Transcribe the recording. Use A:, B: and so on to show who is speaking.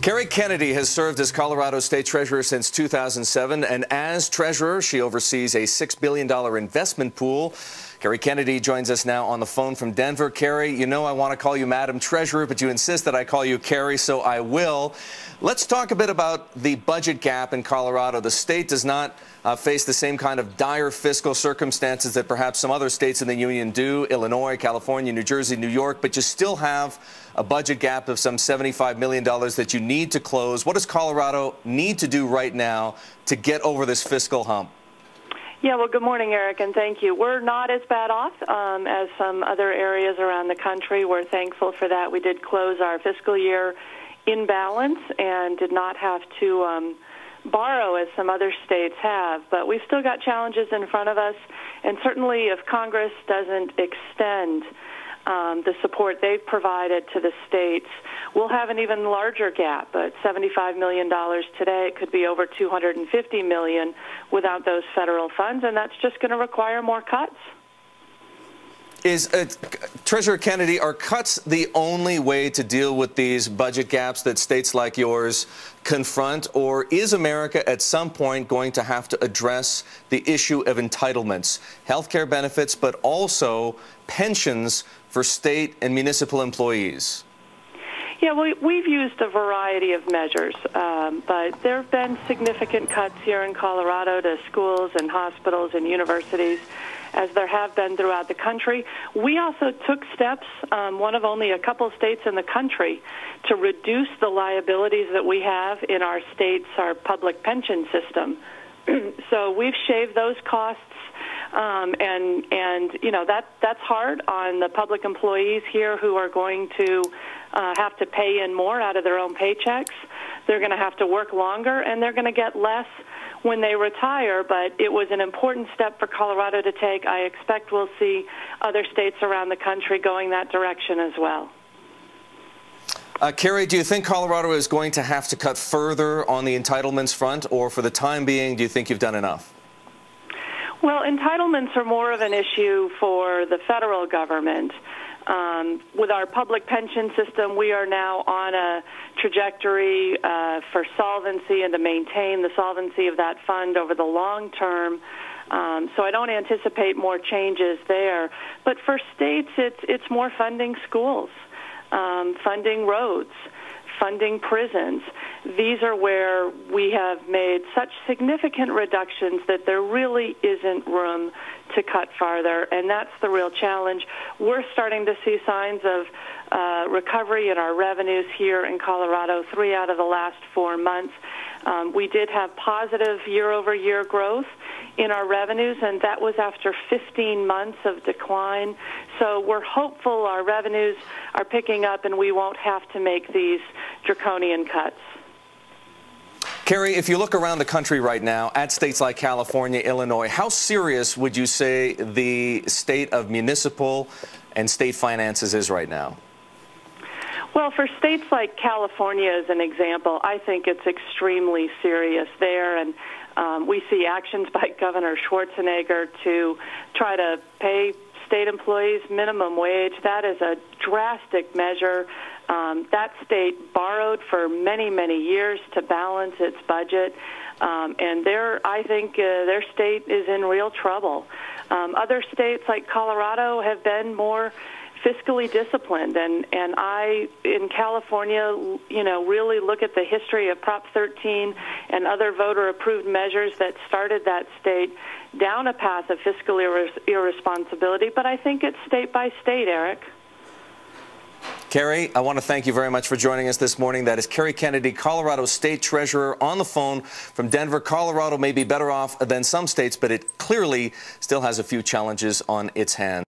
A: Cary Kennedy has served as Colorado State Treasurer since 2007, and as Treasurer, she oversees a $6 billion investment pool. Cary Kennedy joins us now on the phone from Denver. Cary, you know I want to call you Madam Treasurer, but you insist that I call you Cary, so I will. Let's talk a bit about the budget gap in Colorado. The state does not uh, face the same kind of dire fiscal circumstances that perhaps some other states in the union do Illinois, California, New Jersey, New York, but you still have a budget gap of some $75 million that you need to close. What does Colorado need to do right now to get over this fiscal hump?
B: Yeah, well, good morning, Erik, and thank you. We're not as bad off um, as some other areas around the country. We're thankful for that. We did close our fiscal year in balance and did not have to um, borrow as some other states have. But we've still got challenges in front of us, and certainly if Congress doesn't extend um, the support they've provided to the states, we'll have an even larger gap. But $75 million today, it could be over 250 million without those federal funds, and that's just going to require more cuts.
A: Is uh, Treasurer Kennedy, are cuts the only way to deal with these budget gaps that states like yours confront, or is America at some point going to have to address the issue of entitlements, health care benefits, but also pensions for state and municipal employees?
B: Yeah, we, we've used a variety of measures, um, but there have been significant cuts here in Colorado to schools and hospitals and universities as there have been throughout the country. We also took steps, um, one of only a couple states in the country, to reduce the liabilities that we have in our states, our public pension system. so we've shaved those costs. Um, and and you know that that's hard on the public employees here who are going to uh, have to pay in more out of their own paychecks. They're going to have to work longer, and they're going to get less when they retire, but it was an important step for Colorado to take. I expect we'll see other states around the country going that direction as well.
A: Uh, Cary, do you think Colorado is going to have to cut further on the entitlements front, or for the time being, do you think you've done enough?
B: Well, entitlements are more of an issue for the federal government. Um, with our public pension system, we are now on a trajectory uh, for solvency and to maintain the solvency of that fund over the long term. Um, so I don't anticipate more changes there. But for states, it's it's more funding schools, um, funding roads, funding prisons. These are where we have made such significant reductions that there really isn't room to cut farther, and that's the real challenge. We're starting to see signs of uh, recovery in our revenues here in Colorado three out of the last four months. Um, we did have positive year over year growth in our revenues, and that was after 15 months of decline. So we're hopeful our revenues are picking up and we won't have to make these draconian cuts.
A: Cary, if you look around the country right now at states like California, Illinois, how serious would you say the state of municipal and state finances is right now?
B: Well, for states like California, as an example, I think it's extremely serious there. And um, we see actions by Governor Schwarzenegger to try to pay state employees minimum wage. That is a drastic measure. Um, that state borrowed for many, many years to balance its budget, um, and their, I think uh, their state is in real trouble. Um, other states like Colorado have been more fiscally disciplined and and I in California you know really look at the history of Prop 13 and other voter approved measures that started that state down a path of fiscal irres- irresponsibility but I think it's state by state Erik
A: Cary, I want to thank you very much for joining us this morning. That is Cary Kennedy, Colorado State Treasurer, on the phone from Denver. Colorado may be better off than some states, but it clearly still has a few challenges on its hands.